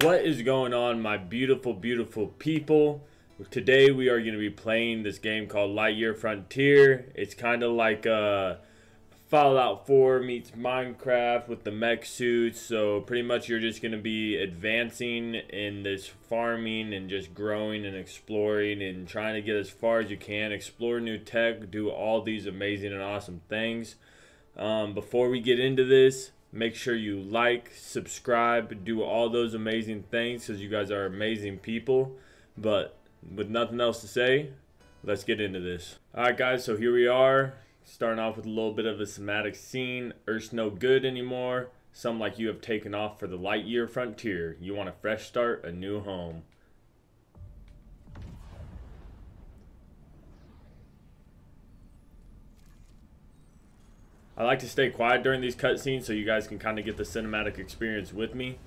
What is going on, my beautiful, beautiful people? Today we are going to be playing this game called Lightyear Frontier. It's kind of like uh, Fallout 4 meets Minecraft with the mech suits. So pretty much you're just going to be advancing in this farming and just growing and exploring and trying to get as far as you can, explore new tech, do all these amazing and awesome things. Um, before we get into this, Make sure you like, subscribe, do all those amazing things because you guys are amazing people. But with nothing else to say, let's get into this. Alright guys, so here we are. Starting off with a little bit of a somatic scene. Earth's no good anymore. Some like you have taken off for the Lightyear Frontier. You want a fresh start, a new home. I like to stay quiet during these cutscenes so you guys can kind of get the cinematic experience with me.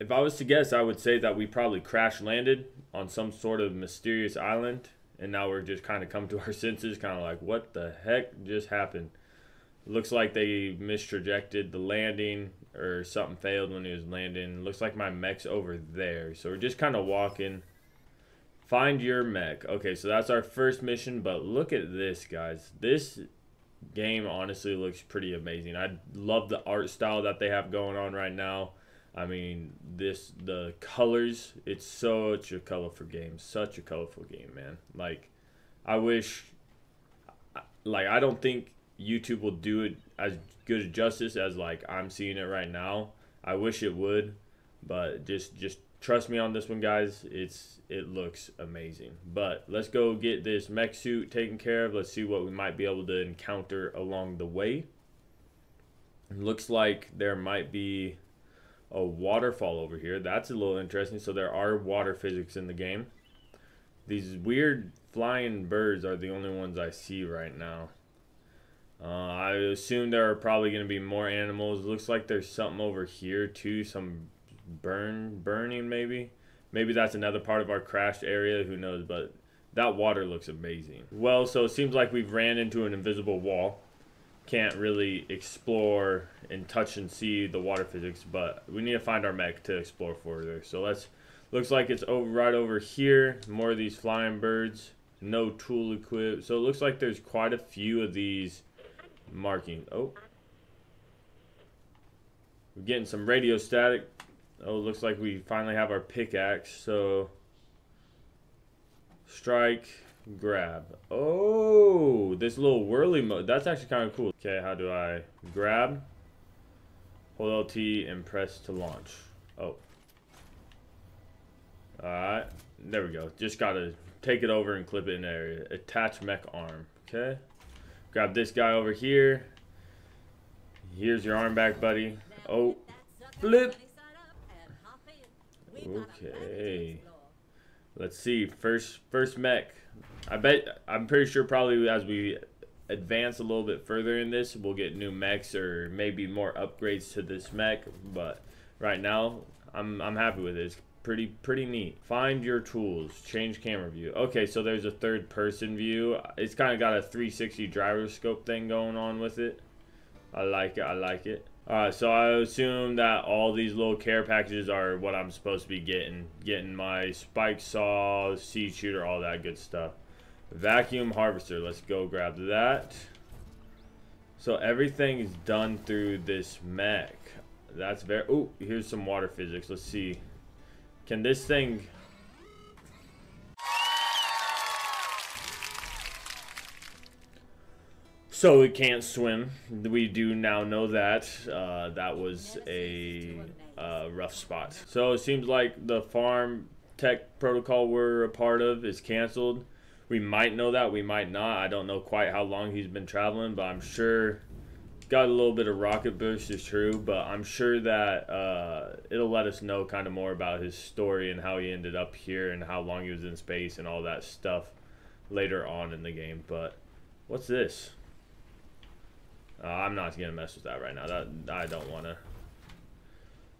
If I was to guess, I would say that we probably crash landed on some sort of mysterious island and now we're just kind of come to our senses, kind of like, what the heck just happened? Looks like they mistrajected the landing or something failed when he was landing. Looks like my mech's over there. So we're just kind of walking. Find your mech. Okay, so that's our first mission, but look at this, guys. This game honestly looks pretty amazing. I love the art style that they have going on right now. I mean, this the colors, it's such a colorful game. Such a colorful game, man. Like I wish like I don't think YouTube will do it as good justice as like I'm seeing it right now. I wish it would, but just just trust me on this one, guys. It's it looks amazing. But let's go get this mech suit taken care of. Let's see what we might be able to encounter along the way. Looks like there might be a waterfall over here. That's a little interesting. So there are water physics in the game. These weird flying birds are the only ones I see right now. Assume there are probably going to be more animals. Looks like there's something over here too. Some burn, burning maybe. Maybe that's another part of our crashed area. Who knows? But that water looks amazing. Well, so it seems like we've ran into an invisible wall. Can't really explore and touch and see the water physics, but we need to find our mech to explore further. So let's. Looks like it's over right over here. More of these flying birds. No tool equipped. So it looks like there's quite a few of these marking. Oh. We're getting some radio static. Oh, looks like we finally have our pickaxe. So, strike, grab. Oh, this little whirly mode. That's actually kind of cool. Okay, how do I grab? Hold LT and press to launch. Oh. Alright. There we go. Just gotta take it over and clip it in the area. Attach mech arm. Okay. Grab this guy over here. Here's your arm back, buddy. Oh, flip. Okay. Let's see. First, first mech. I bet. I'm pretty sure probably as we advance a little bit further in this, we'll get new mechs or maybe more upgrades to this mech. But right now, I'm I'm happy with it. It's pretty pretty neat. Find your tools. Change camera view. Okay so there's a third person view. It's kind of got a 360 driver scope thing going on with it. I like it i like it. All right so i assume that all these little care packages are what i'm supposed to be getting. Getting my spike saw seed shooter all that good stuff. Vacuum harvester let's go grab that. So everything is done through this mech. That's very oh here's some water physics. Let's see can this thing... So it can't swim. We do now know that. Uh, that was a uh, rough spot. So it seems like the farm tech protocol we're a part of is canceled. We might know that. We might not. I don't know quite how long he's been traveling, but I'm sure got a little bit of rocket boost is true, but I'm sure that uh, it'll let us know kind of more about his story and how he ended up here and how long he was in space and all that stuff later on in the game. But what's this? Uh, I'm not gonna mess with that right now. That I don't wanna.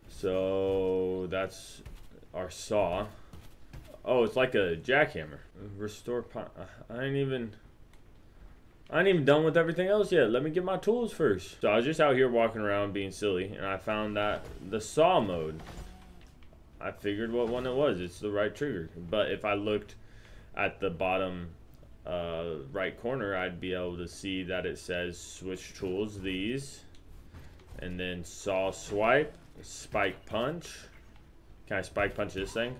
So that's our saw. Oh, it's like a jackhammer. Restore. I ain't even. I ain't even done with everything else yet. Let me get my tools first. So I was just out here walking around being silly, and I found that the saw mode. I figured what one it was. It's the right trigger. But if I looked at the bottom uh, right corner, I'd be able to see that it says switch tools, these, and then saw swipe, spike punch. Can I spike punch this thing?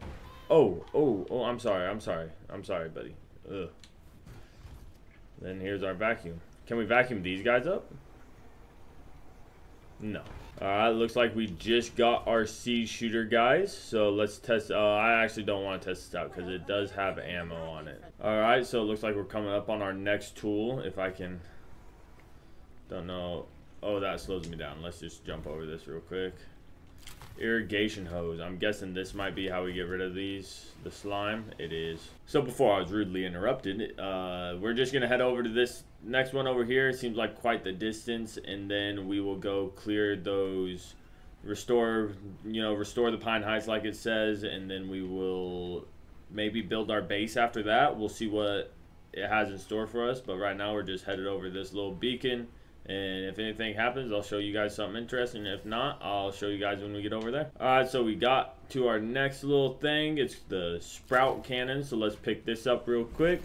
Oh, oh, oh, I'm sorry, I'm sorry. I'm sorry, buddy. Ugh. Then here's our vacuum. Can we vacuum these guys up? No. Alright, looks like we just got our seed shooter, guys. So let's test. Uh, I actually don't want to test this out because it does have ammo on it. Alright, so it looks like we're coming up on our next tool. If I can... Don't know. Oh, that slows me down. Let's just jump over this real quick irrigation hose. I'm guessing this might be how we get rid of these, the slime. It is. So before I was rudely interrupted, uh, we're just going to head over to this next one over here. It seems like quite the distance. And then we will go clear those, restore, you know, restore the Pine Heights like it says. And then we will maybe build our base after that. We'll see what it has in store for us. But right now we're just headed over this little beacon and if anything happens, I'll show you guys something interesting. If not, I'll show you guys when we get over there. Alright, so we got to our next little thing. It's the sprout cannon. So let's pick this up real quick.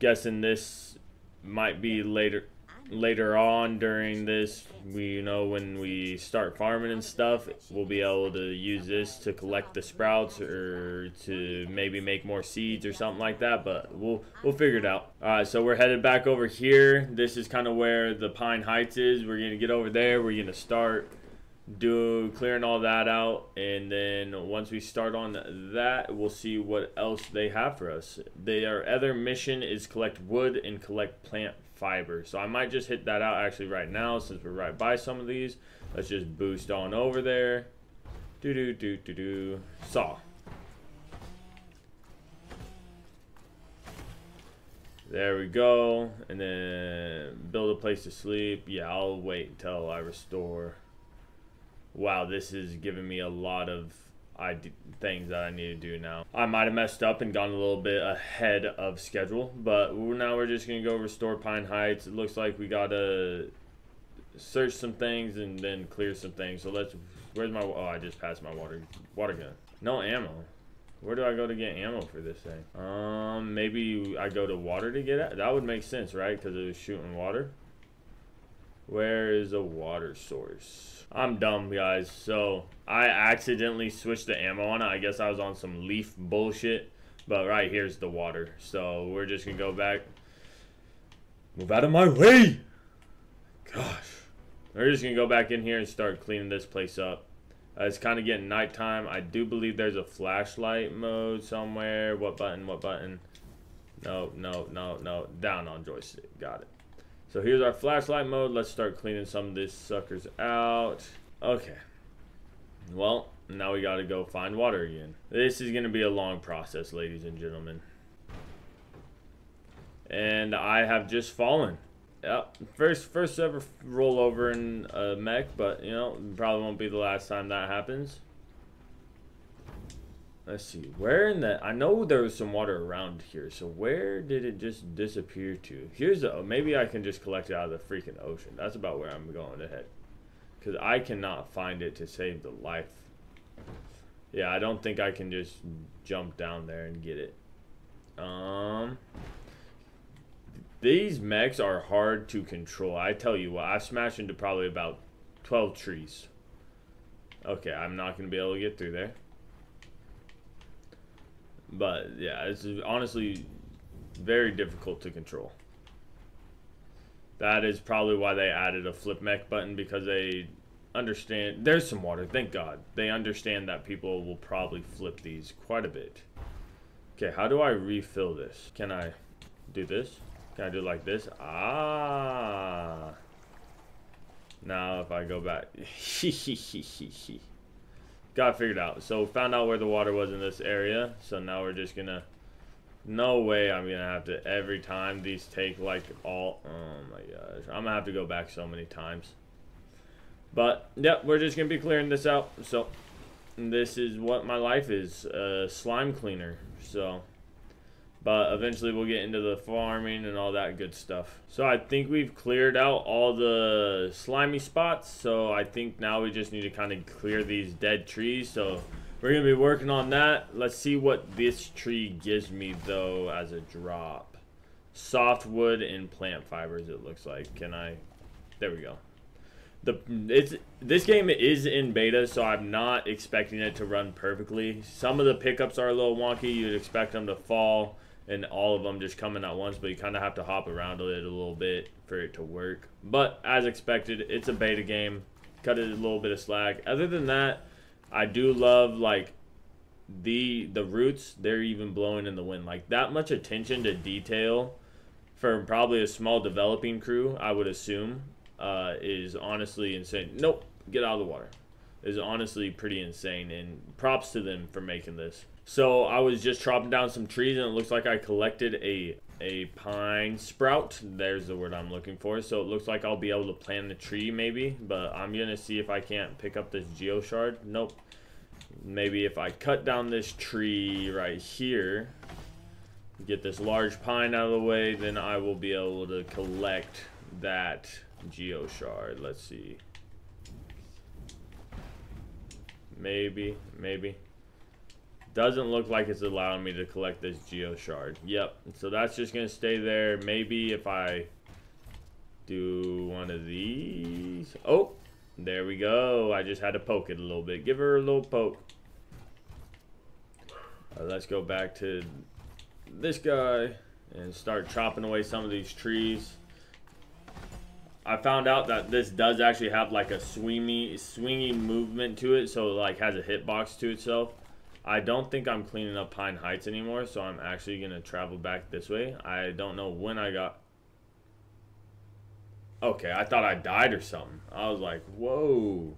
Guessing this might be later later on during this we you know when we start farming and stuff we'll be able to use this to collect the sprouts or to maybe make more seeds or something like that but we'll we'll figure it out. All right so we're headed back over here. This is kind of where the pine heights is. We're gonna get over there. We're gonna start do clearing all that out and then once we start on that we'll see what else they have for us. Their other mission is collect wood and collect plant fiber. So I might just hit that out actually right now since we're right by some of these. Let's just boost on over there. Do do do do do. Saw. There we go. And then build a place to sleep. Yeah, I'll wait until I restore. Wow, this is giving me a lot of I things that I need to do now. I might have messed up and gone a little bit ahead of schedule, but now we're just gonna go restore Pine Heights. It looks like we gotta search some things and then clear some things. So let's. Where's my? Oh, I just passed my water water gun. No ammo. Where do I go to get ammo for this thing? Um, maybe I go to water to get it. That would make sense, right? Because it was shooting water. Where is a water source? I'm dumb, guys. So, I accidentally switched the ammo on it. I guess I was on some leaf bullshit. But right here's the water. So, we're just going to go back. Move out of my way! Gosh. We're just going to go back in here and start cleaning this place up. Uh, it's kind of getting nighttime. I do believe there's a flashlight mode somewhere. What button? What button? No, no, no, no. Down on joystick. Got it. So here's our flashlight mode. Let's start cleaning some of these suckers out. Okay. Well, now we got to go find water again. This is to be a long process, ladies and gentlemen. And I have just fallen. Yep. First, first ever rollover in a mech, but, you know, probably won't be the last time that happens. Let's see. Where in the... I know there was some water around here. So where did it just disappear to? Here's the... Maybe I can just collect it out of the freaking ocean. That's about where I'm going to head. Because I cannot find it to save the life. Yeah, I don't think I can just jump down there and get it. Um... These mechs are hard to control. I tell you what, I've smashed into probably about 12 trees. Okay, I'm not going to be able to get through there. But yeah, it's honestly very difficult to control. That is probably why they added a flip mech button because they understand there's some water, thank God. They understand that people will probably flip these quite a bit. Okay, how do I refill this? Can I do this? Can I do like this? Ah. Now if I go back. got figured out. So found out where the water was in this area. So now we're just gonna. No way I'm gonna have to every time these take like all. Oh my gosh, I'm gonna have to go back so many times. But yep, we're just gonna be clearing this out. So this is what my life is, a slime cleaner. So But eventually we'll get into the farming and all that good stuff. So I think we've cleared out all the slimy spots. So I think now we just need to kind of clear these dead trees. So we're going to be working on that. Let's see what this tree gives me though as a drop. Softwood and plant fibers it looks like. Can I... There we go the it's this game is in beta, so I'm not expecting it to run perfectly. Some of the pickups are a little wonky. You'd expect them to fall and all of them just coming at once, but you kind of have to hop around it a little bit for it to work. But as expected, it's a beta game. Cut it a little bit of slack. Other than that, I do love like the the roots. They're even blowing in the wind. Like that much attention to detail for probably a small developing crew, I would assume uh, is honestly insane. Nope, get out of the water. Is honestly pretty insane, and props to them for making this. So I was just chopping down some trees, and it looks like I collected a a pine sprout. There's the word I'm looking for. So it looks like I'll be able to plant a tree maybe, but I'm gonna see if I can't pick up this geo shard. Nope. Maybe if I cut down this tree right here, get this large pine out of the way, then I will be able to collect that Geo shard. Let's see. Maybe, maybe. Doesn't look like it's allowing me to collect this Geo shard. Yep. So that's just going to stay there. Maybe if I do one of these. Oh, there we go. I just had to poke it a little bit. Give her a little poke. Uh, let's go back to this guy and start chopping away some of these trees. I found out that this does actually have like a swingy, swingy movement to it, so it like has a hitbox to itself. I don't think I'm cleaning up Pine Heights anymore, so I'm actually gonna travel back this way. I don't know when I got. Okay, I thought I died or something. I was like, whoa.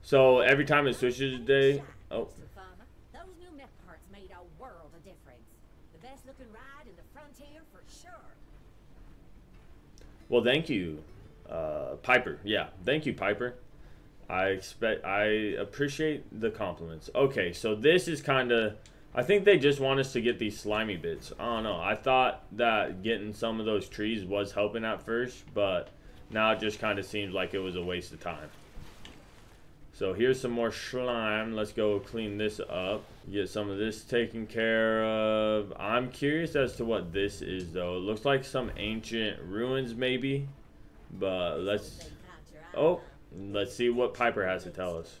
So every time it switches day, oh. Well, thank you, uh, Piper. Yeah, thank you, Piper. I expect I appreciate the compliments. Okay, so this is kind of I think they just want us to get these slimy bits. I don't know. I thought that getting some of those trees was helping at first, but now it just kind of seems like it was a waste of time. So here's some more slime. Let's go clean this up. Get some of this taken care of. I'm curious as to what this is though. It looks like some ancient ruins maybe. But let's... Oh, let's see what Piper has to tell us.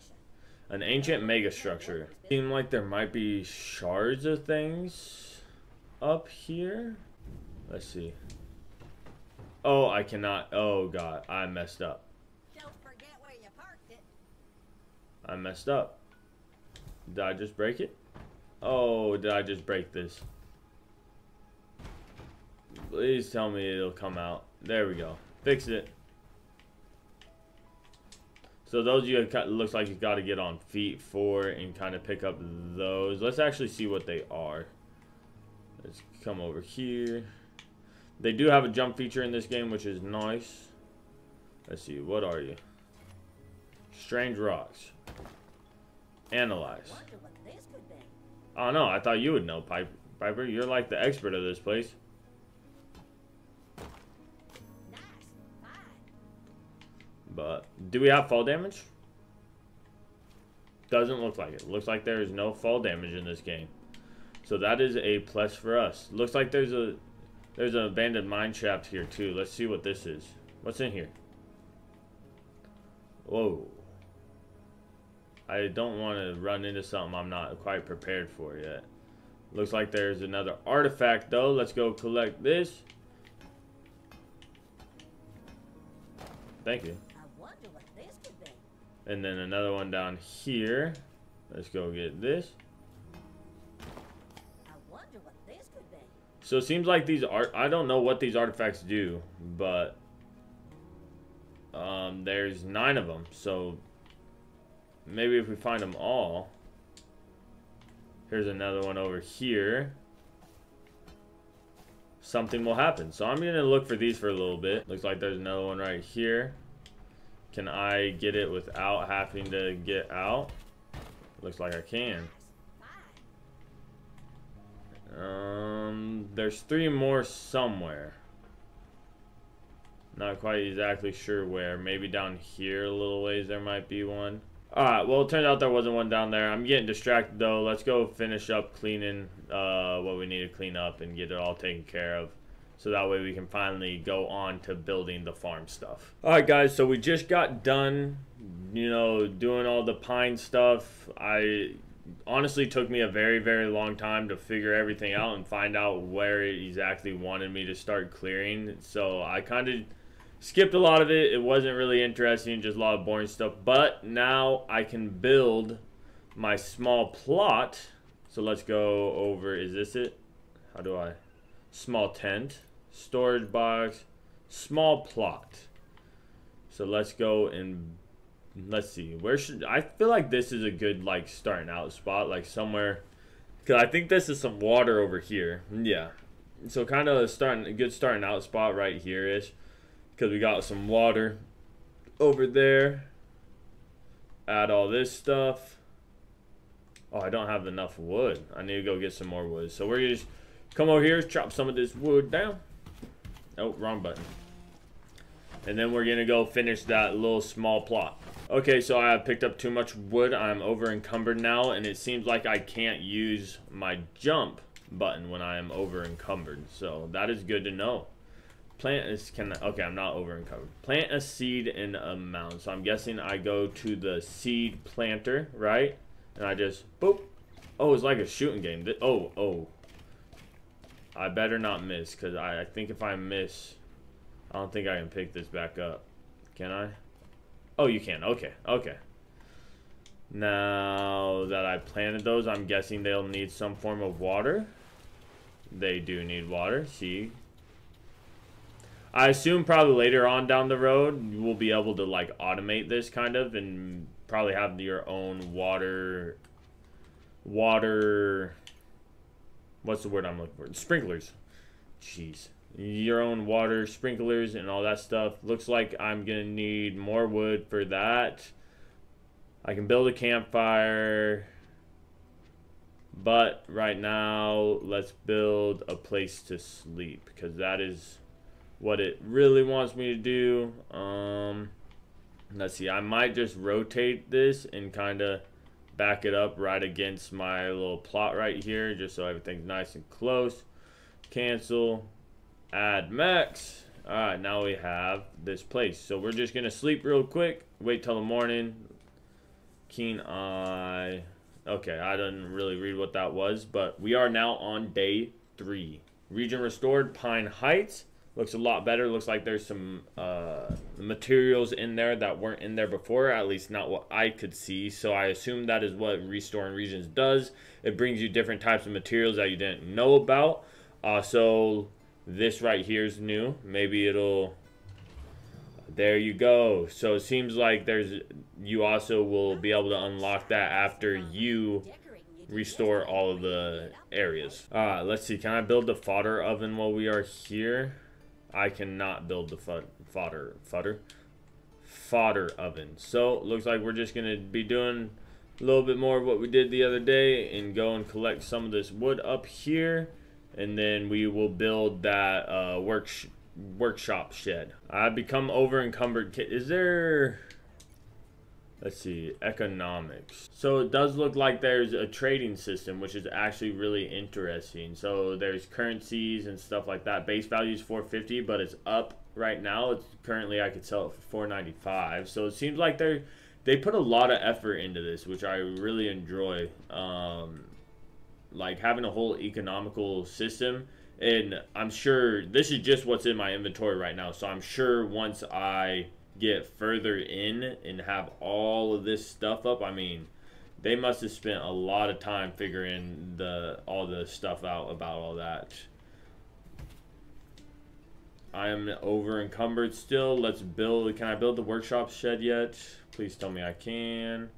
An ancient mega structure. Seem like there might be shards of things up here. Let's see. Oh, I cannot. Oh god, I messed up. I messed up. Did I just break it? Oh, did I just break this? Please tell me it'll come out. There we go. Fix it. So those you looks like you've got to get on feet for and kind of pick up those. Let's actually see what they are. Let's come over here. They do have a jump feature in this game, which is nice. Let's see. What are you? Strange rocks. Analyze. Oh no, I thought you would know, Piper. You're like the expert of this place. But, do we have fall damage? Doesn't look like it. Looks like there is no fall damage in this game. So that is a plus for us. Looks like there's a there's an abandoned mine shaft here too. Let's see what this is. What's in here? Whoa. I don't want to run into something I'm not quite prepared for yet. Looks like there's another artifact though. Let's go collect this. Thank you. And then another one down here. Let's go get this. this So it seems like these art I don't know what these artifacts do, but um, there's nine of them. So maybe if we find them all. Here's another one over here. Something will happen. So I'm going to look for these for a little bit. Looks like there's another one right here. Can I get it without having to get out? Looks like I can. Um, there's three more somewhere. Not quite exactly sure where. Maybe down here a little ways there might be one. Alright, well it turned out there wasn't one down there. I'm getting distracted though. Let's go finish up cleaning uh, what we need to clean up and get it all taken care of. So that way we can finally go on to building the farm stuff. Alright guys, so we just got done, you know, doing all the pine stuff. I honestly took me a very, very long time to figure everything out and find out where it exactly wanted me to start clearing. So I kind of skipped a lot of it. It wasn't really interesting, just a lot of boring stuff. But now I can build my small plot. So let's go over, is this it? How do I? Small tent, storage box, small plot. So let's go and let's see. Where should I feel like this is a good like starting out spot, like somewhere. Cause I think this is some water over here. Yeah. So kind of starting a good starting out spot right here ish because we got some water over there. Add all this stuff. Oh, I don't have enough wood. I need to go get some more wood. So we're just come over here, chop some of this wood down. Oh, wrong button. And then we're gonna go finish that little small plot. Okay, so I have picked up too much wood. I'm over encumbered now, and it seems like I can't use my jump button when I am over encumbered. So that is good to know. Plant is can okay. I'm not over encumbered. Plant a seed in a mound. So I'm guessing I go to the seed planter, right? And I just boop. Oh, it's like a shooting game. Oh, oh. I better not miss because I, I think if I miss, I don't think I can pick this back up. Can I? Oh, you can. Okay, okay. Now that I planted those, I'm guessing they'll need some form of water. They do need water. See, I assume probably later on down the road you will be able to like automate this kind of and probably have your own water water what's the word I'm looking for? Sprinklers. Jeez. Your own water sprinklers and all that stuff. Looks like I'm gonna need more wood for that. I can build a campfire. But right now, let's build a place to sleep because that is what it really wants me to do. Um, let's see, I might just rotate this and kind of back it up right against my little plot right here, just so everything's nice and close. Cancel, add max. All right, now we have this place. So we're just gonna sleep real quick, wait till the morning. Keen eye. Okay, I didn't really read what that was, but we are now on day three. Region restored, Pine Heights. Looks a lot better. Looks like there's some uh, materials in there that weren't in there before, at least not what I could see. So I assume that is what Restoring Regions does. It brings you different types of materials that you didn't know about. Uh, so this right here is new. Maybe it'll... There you go. So it seems like there's you also will be able to unlock that after you restore all of the areas. Uh, let's see. Can I build the fodder oven while we are here? I cannot build the fodder fodder fodder oven. So looks like we're just gonna be doing a little bit more of what we did the other day and go and collect some of this wood up here and then we will build that uh, work workshop shed. I've become over encumbered. Is there Let's see, economics. So it does look like there's a trading system, which is actually really interesting. So there's currencies and stuff like that. Base value is 450, but it's up right now. It's currently I could sell it for 495. So it seems like they're they put a lot of effort into this, which I really enjoy. Um, like having a whole economical system. And I'm sure this is just what's in my inventory right now. So I'm sure once I get further in and have all of this stuff up, I mean, they must have spent a lot of time figuring the all the stuff out about all that. I am over encumbered still. Let's build. Can I build the workshop shed yet? Please tell me I can.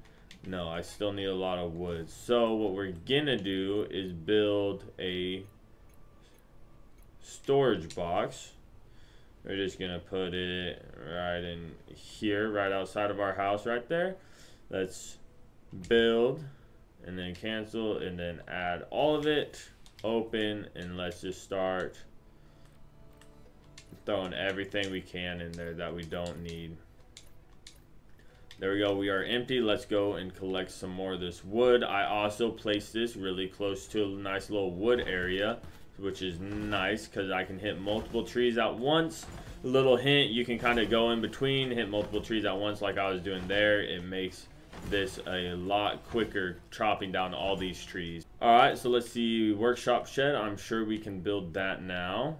No, I still need a lot of wood. So what we're gonna do is build a storage box. We're just gonna put it right in here, right outside of our house right there. Let's build and then cancel and then add all of it. open and let's just start throwing everything we can in there that we don't need. There we go. We are empty. Let's go and collect some more of this wood. I also placed this really close to a nice little wood area, which is nice because I can hit multiple trees at once. Little hint, you can kind of go in between, hit multiple trees at once like I was doing there. It makes this a lot quicker chopping down all these trees. All right, so let's see workshop shed. I'm sure we can build that now.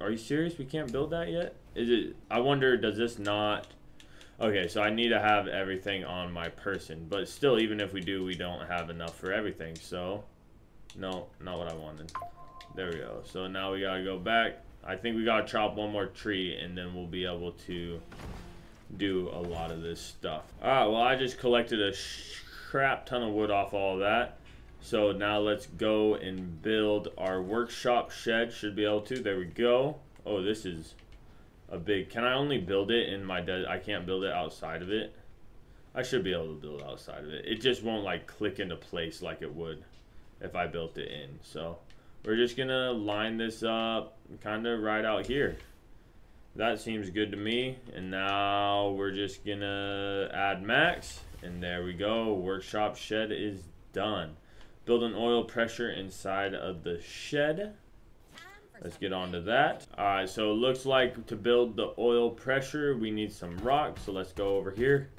Are you serious? We can't build that yet? Is it? I wonder, does this not... Okay, so I need to have everything on my person. But still, even if we do, we don't have enough for everything. So, no, not what I wanted. There we go. So now we gotta go back. I think we gotta chop one more tree, and then we'll be able to do a lot of this stuff. Alright, well I just collected a crap ton of wood off all of that. So now let's go and build our workshop shed. Should be able to. There we go. Oh, this is a big... Can I only build it in my... I can't build it outside of it. I should be able to build outside of it. It just won't like click into place like it would if I built it in. So we're just going to line this up kind of right out here. That seems good to me. And now we're just going to add max. And there we go. Workshop shed is done. Build an oil pressure inside of the shed. Let's get on to that. Alright, so it looks like to build the oil pressure, we need some rock. So let's go over here.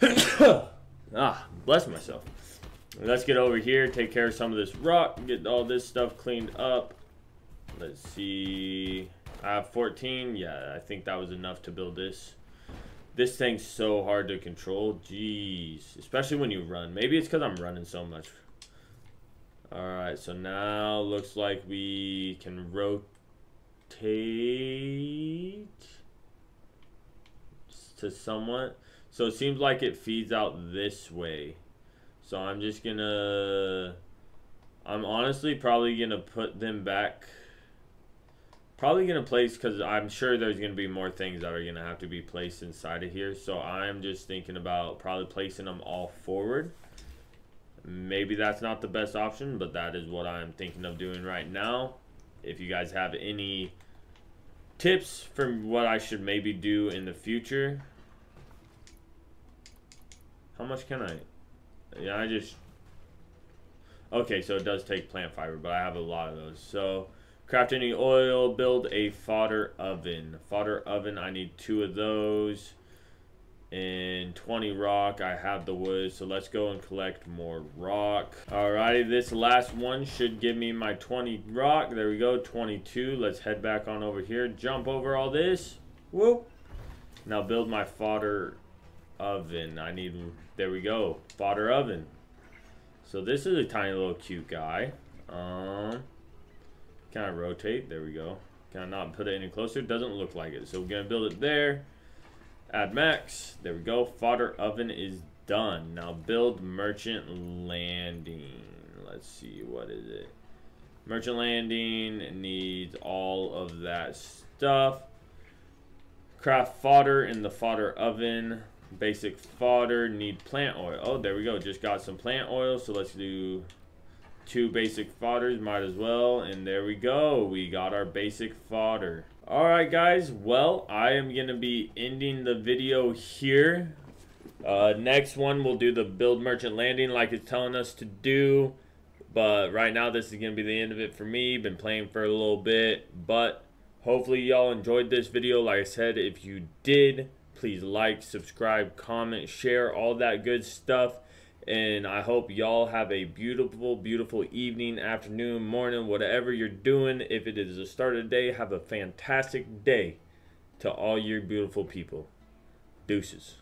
ah, bless myself. Let's get over here, take care of some of this rock, get all this stuff cleaned up. Let's see. I have 14. Yeah, I think that was enough to build this. This thing's so hard to control. Jeez. Especially when you run. Maybe it's because I'm running so much. Alright, so now looks like we can rotate to somewhat. So it seems like it feeds out this way. So I'm just gonna... I'm honestly probably gonna put them back... Probably gonna place, because I'm sure there's gonna be more things that are gonna have to be placed inside of here. So I'm just thinking about probably placing them all forward. Maybe that's not the best option, but that is what I'm thinking of doing right now. If you guys have any tips for what I should maybe do in the future. How much can I? Yeah, I just... Okay, so it does take plant fiber, but I have a lot of those. So, craft any oil, build a fodder oven. Fodder oven, I need two of those and 20 rock. I have the wood, so let's go and collect more rock. Alrighty, this last one should give me my 20 rock. There we go, 22. Let's head back on over here. Jump over all this. Whoop. Now build my fodder oven. I need, there we go, fodder oven. So this is a tiny little cute guy. Um, kind of rotate. There we go. Can I not put it any closer? Doesn't look like it. So we're going to build it there. Add max. There we go. Fodder oven is done. Now build merchant landing. Let's see, what is it? Merchant landing needs all of that stuff. Craft fodder in the fodder oven. Basic fodder need plant oil. Oh, there we go. Just got some plant oil. So let's do two basic fodders. Might as well. And there we go. We got our basic fodder. Alright guys, well, I am going to be ending the video here. Uh, next one, we'll do the build merchant landing like it's telling us to do. But right now, this is going to be the end of it for me. Been playing for a little bit. But hopefully y'all enjoyed this video. Like I said, if you did, please like, subscribe, comment, share, all that good stuff. And I hope y'all have a beautiful, beautiful evening, afternoon, morning, whatever you're doing. If it is the start of the day, have a fantastic day to all your beautiful people. Deuces.